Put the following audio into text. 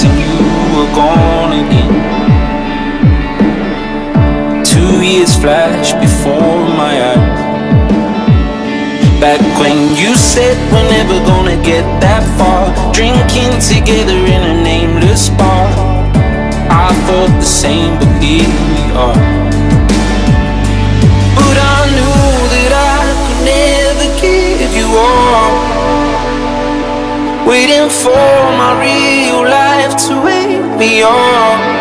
till you were gone again. Two years flash before my eyes. Back when you said we're never gonna get that far, drinking together in a nameless bar. I thought the same, but here we are. Waiting for my real life to wake me up.